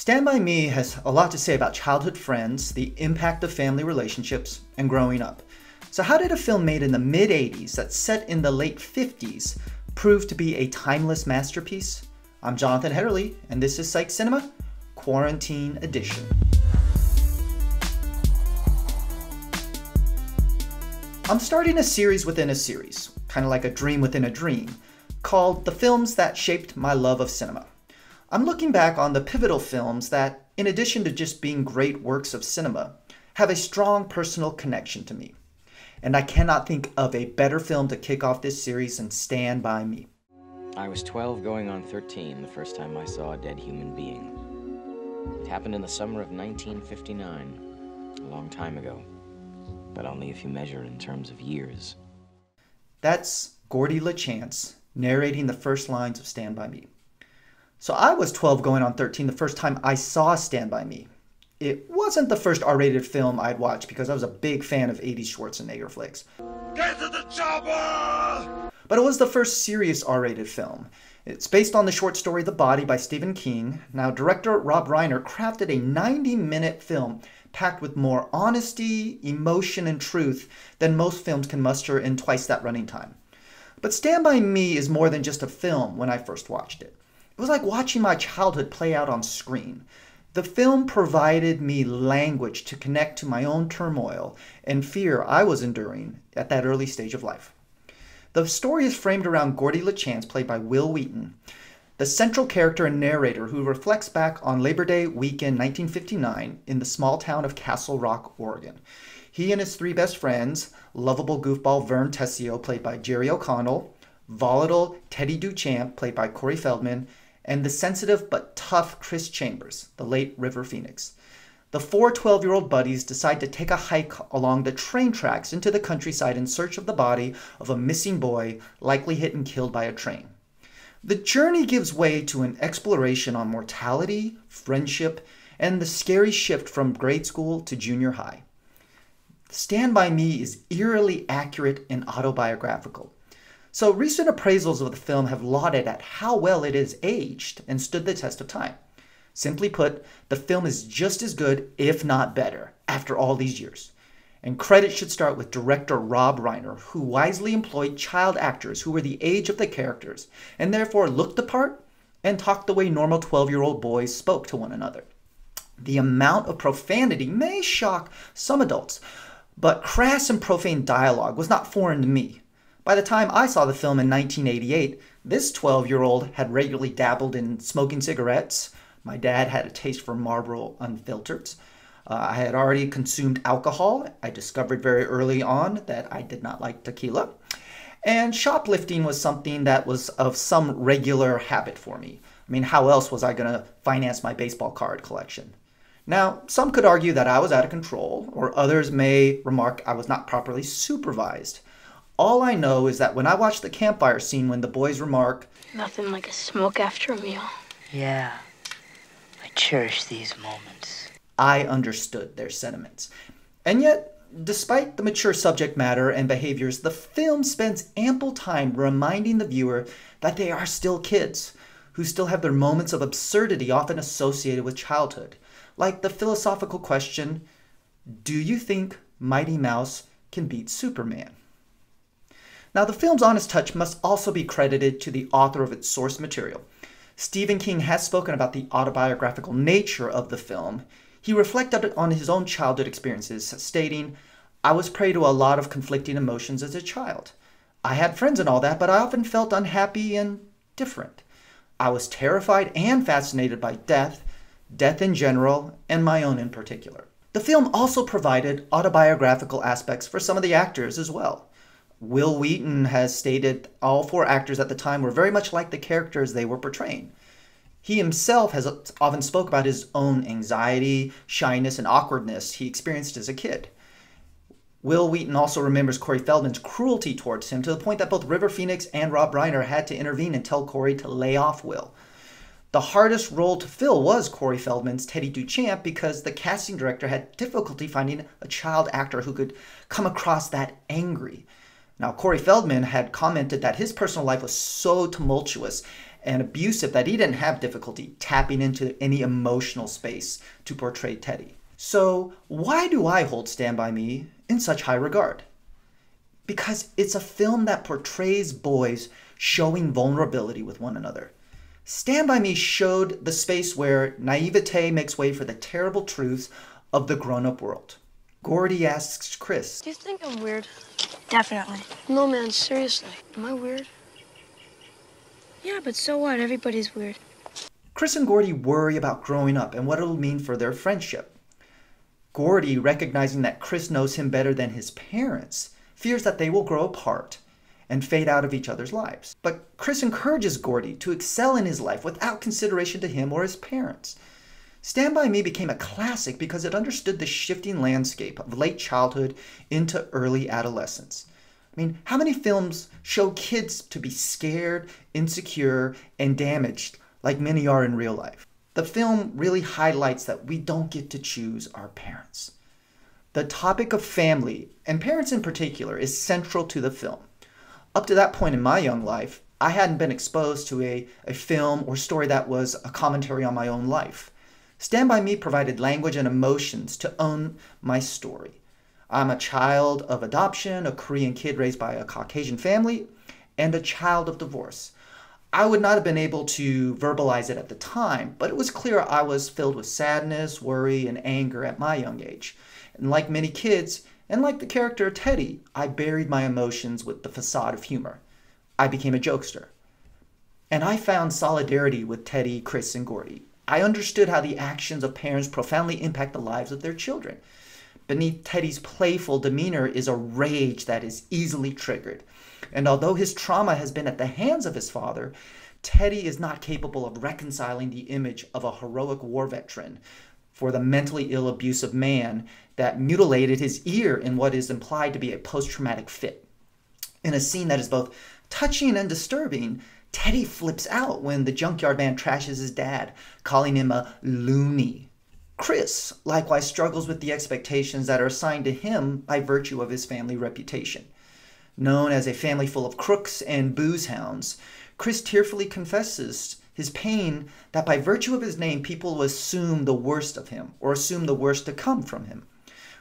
Stand By Me has a lot to say about childhood friends, the impact of family relationships, and growing up. So, how did a film made in the mid 80s that's set in the late 50s prove to be a timeless masterpiece? I'm Jonathan Hedderly, and this is Psych Cinema Quarantine Edition. I'm starting a series within a series, kind of like a dream within a dream, called The Films That Shaped My Love of Cinema. I'm looking back on the pivotal films that, in addition to just being great works of cinema, have a strong personal connection to me. And I cannot think of a better film to kick off this series than Stand By Me. I was 12 going on 13 the first time I saw a dead human being. It happened in the summer of 1959, a long time ago, but only if you measure in terms of years. That's Gordy LaChance narrating the first lines of Stand By Me. So I was 12 going on 13 the first time I saw Stand By Me. It wasn't the first R rated film I'd watched because I was a big fan of 80s Schwarzenegger flicks. Get to the chopper! But it was the first serious R rated film. It's based on the short story The Body by Stephen King. Now, director Rob Reiner crafted a 90 minute film packed with more honesty, emotion, and truth than most films can muster in twice that running time. But Stand By Me is more than just a film when I first watched it. It was like watching my childhood play out on screen. The film provided me language to connect to my own turmoil and fear I was enduring at that early stage of life. The story is framed around Gordy LaChance, played by Wil Wheaton, the central character and narrator who reflects back on Labor Day weekend 1959 in the small town of Castle Rock, Oregon. He and his three best friends, lovable goofball Vern Tessio, played by Jerry O'Connell, volatile Teddy Duchamp, played by Corey Feldman, and the sensitive but tough Chris Chambers, the late River Phoenix. The four 12 year old buddies decide to take a hike along the train tracks into the countryside in search of the body of a missing boy likely hit and killed by a train. The journey gives way to an exploration on mortality, friendship, and the scary shift from grade school to junior high. Stand By Me is eerily accurate and autobiographical. So recent appraisals of the film have lauded at how well it is aged and stood the test of time. Simply put, the film is just as good, if not better, after all these years. And credit should start with director Rob Reiner, who wisely employed child actors who were the age of the characters and therefore looked the part and talked the way normal 12 year old boys spoke to one another. The amount of profanity may shock some adults, but crass and profane dialogue was not foreign to me. By the time I saw the film in 1988, this 12 year old had regularly dabbled in smoking cigarettes. My dad had a taste for Marlboro Unfiltered. Uh, I had already consumed alcohol. I discovered very early on that I did not like tequila. And shoplifting was something that was of some regular habit for me. I mean, how else was I going to finance my baseball card collection? Now, some could argue that I was out of control, or others may remark I was not properly supervised. All I know is that when I watch the campfire scene when the boys remark, Nothing like a smoke after a meal. Yeah, I cherish these moments. I understood their sentiments. And yet, despite the mature subject matter and behaviors, the film spends ample time reminding the viewer that they are still kids who still have their moments of absurdity often associated with childhood. Like the philosophical question Do you think Mighty Mouse can beat Superman? Now, the film's honest touch must also be credited to the author of its source material. Stephen King has spoken about the autobiographical nature of the film. He reflected on his own childhood experiences, stating, I was prey to a lot of conflicting emotions as a child. I had friends and all that, but I often felt unhappy and different. I was terrified and fascinated by death, death in general, and my own in particular. The film also provided autobiographical aspects for some of the actors as well. Wil Wheaton has stated all four actors at the time were very much like the characters they were portraying. He himself has often spoke about his own anxiety, shyness, and awkwardness he experienced as a kid. Wil Wheaton also remembers Corey Feldman's cruelty towards him to the point that both River Phoenix and Rob Reiner had to intervene and tell Corey to lay off Wil. The hardest role to fill was Corey Feldman's Teddy Duchamp because the casting director had difficulty finding a child actor who could come across that angry. Now, Corey Feldman had commented that his personal life was so tumultuous and abusive that he didn't have difficulty tapping into any emotional space to portray Teddy. So, why do I hold Stand By Me in such high regard? Because it's a film that portrays boys showing vulnerability with one another. Stand By Me showed the space where naivete makes way for the terrible truths of the grown up world. Gordy asks Chris, Do you think I'm weird? Definitely. No, man, seriously. Am I weird? Yeah, but so what? Everybody's weird. Chris and Gordy worry about growing up and what it'll mean for their friendship. Gordy, recognizing that Chris knows him better than his parents, fears that they will grow apart and fade out of each other's lives. But Chris encourages Gordy to excel in his life without consideration to him or his parents. Stand By Me became a classic because it understood the shifting landscape of late childhood into early adolescence. I mean, how many films show kids to be scared, insecure, and damaged like many are in real life? The film really highlights that we don't get to choose our parents. The topic of family, and parents in particular, is central to the film. Up to that point in my young life, I hadn't been exposed to a, a film or story that was a commentary on my own life. Stand By Me provided language and emotions to own my story. I'm a child of adoption, a Korean kid raised by a Caucasian family, and a child of divorce. I would not have been able to verbalize it at the time, but it was clear I was filled with sadness, worry, and anger at my young age. And like many kids, and like the character Teddy, I buried my emotions with the facade of humor. I became a jokester. And I found solidarity with Teddy, Chris, and Gordy. I understood how the actions of parents profoundly impact the lives of their children. Beneath Teddy's playful demeanor is a rage that is easily triggered. And although his trauma has been at the hands of his father, Teddy is not capable of reconciling the image of a heroic war veteran for the mentally ill, abusive man that mutilated his ear in what is implied to be a post traumatic fit. In a scene that is both touching and disturbing, Teddy flips out when the junkyard man trashes his dad, calling him a loony. Chris likewise struggles with the expectations that are assigned to him by virtue of his family reputation. Known as a family full of crooks and booze hounds, Chris tearfully confesses his pain that by virtue of his name, people will assume the worst of him or assume the worst to come from him.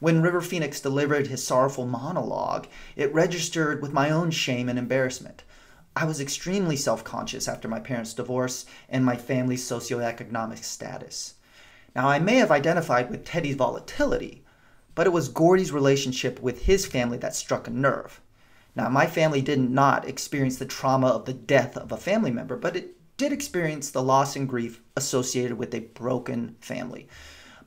When River Phoenix delivered his sorrowful monologue, it registered with my own shame and embarrassment. I was extremely self conscious after my parents' divorce and my family's socioeconomic status. Now, I may have identified with Teddy's volatility, but it was Gordy's relationship with his family that struck a nerve. Now, my family did not experience the trauma of the death of a family member, but it did experience the loss and grief associated with a broken family.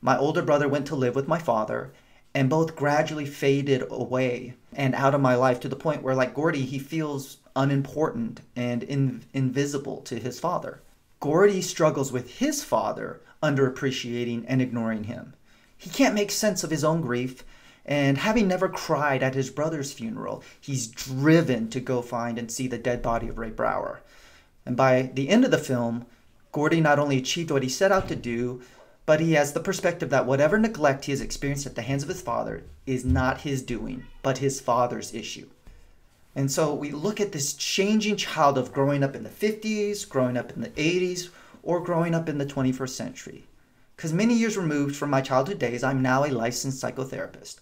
My older brother went to live with my father, and both gradually faded away and out of my life to the point where, like Gordy, he feels unimportant and in- invisible to his father. Gordy struggles with his father underappreciating and ignoring him. He can't make sense of his own grief and having never cried at his brother's funeral, he's driven to go find and see the dead body of Ray Brower. And by the end of the film, Gordy not only achieved what he set out to do, but he has the perspective that whatever neglect he has experienced at the hands of his father is not his doing, but his father's issue. And so we look at this changing child of growing up in the 50s, growing up in the 80s, or growing up in the 21st century. Because many years removed from my childhood days, I'm now a licensed psychotherapist.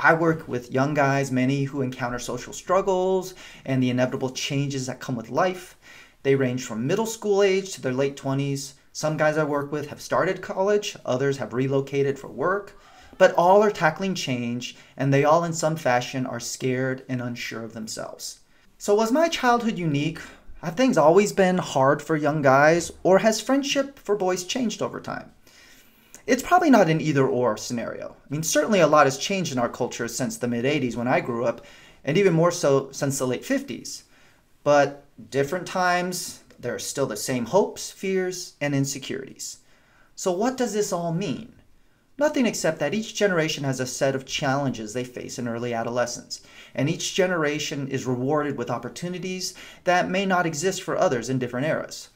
I work with young guys, many who encounter social struggles and the inevitable changes that come with life. They range from middle school age to their late 20s. Some guys I work with have started college, others have relocated for work, but all are tackling change and they all, in some fashion, are scared and unsure of themselves. So, was my childhood unique? Have things always been hard for young guys, or has friendship for boys changed over time? it's probably not an either or scenario. I mean, certainly a lot has changed in our culture since the mid 80s when I grew up, and even more so since the late 50s. But different times, there are still the same hopes, fears, and insecurities. So, what does this all mean? Nothing except that each generation has a set of challenges they face in early adolescence, and each generation is rewarded with opportunities that may not exist for others in different eras.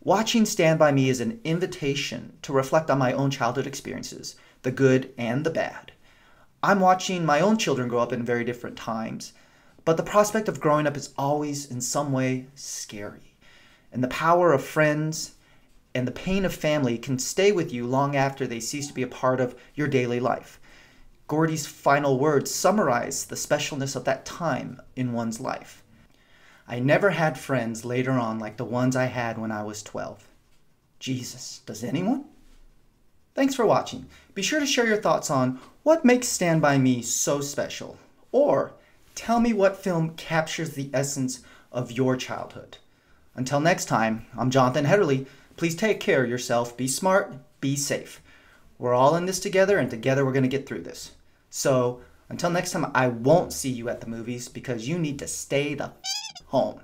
Watching Stand By Me is an invitation to reflect on my own childhood experiences, the good and the bad. I'm watching my own children grow up in very different times, but the prospect of growing up is always in some way scary. And the power of friends and the pain of family can stay with you long after they cease to be a part of your daily life. Gordy's final words summarize the specialness of that time in one's life. I never had friends later on like the ones I had when I was 12. Jesus, does anyone? Thanks for watching. Be sure to share your thoughts on what makes Stand By Me so special, or tell me what film captures the essence of your childhood. Until next time, I'm Jonathan Hedderly. Please take care of yourself, be smart, be safe. We're all in this together, and together we're going to get through this. So, until next time, I won't see you at the movies because you need to stay the home.